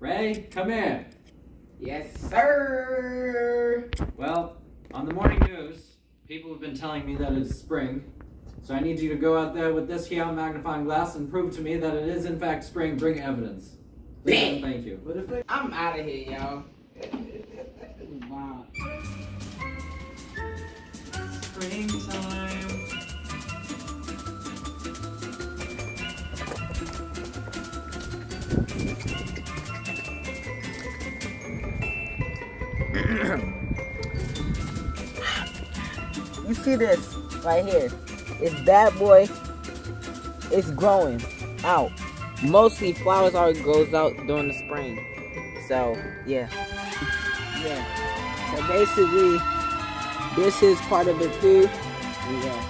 Ray, come in. Yes, sir. Well, on the morning news, people have been telling me that it's spring. So I need you to go out there with this here magnifying glass and prove to me that it is in fact spring. Bring evidence. Please thank you. I'm out of here, y'all. wow. Springtime. You see this right here? It's bad boy. It's growing out. Mostly flowers already grows out during the spring. So yeah. Yeah. So basically this is part of it too. Yeah.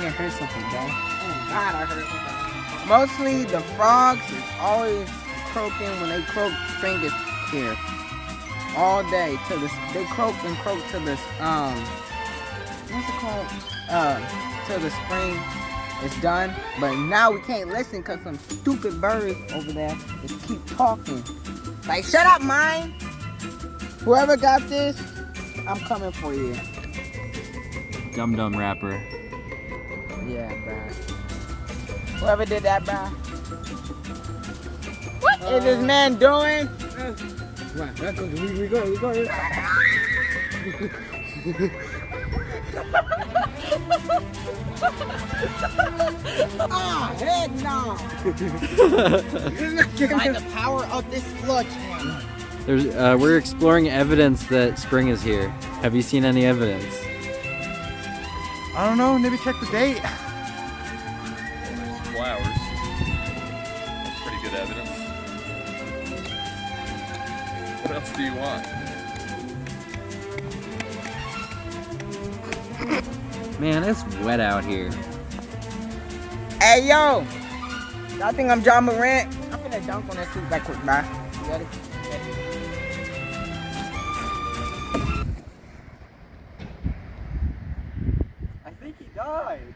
Think I heard something, bro. Oh God, I heard something. Mostly the frogs is always croaking when they croak. Spring is here all day till this. They croak and croak till this. Um, what's it called? Uh, till the spring is done. But now we can't listen because some stupid birds over there just keep talking. Like, shut up, mine. Whoever got this, I'm coming for you. Dum Dum wrapper. Yeah, bruh. Whoever did that, bruh. What is this man doing? Right, that goes, we, we go, we go. Ah, heck no! By the power of this sludge hammer. There's, uh, we're exploring evidence that spring is here. Have you seen any evidence? I don't know, maybe check the date. flowers. That's pretty good evidence. What else do you want? Man, it's wet out here. Hey, yo! Y'all think I'm Ja Morant? I'm gonna dunk on that suit right quick, bye. You ready? Ready? time.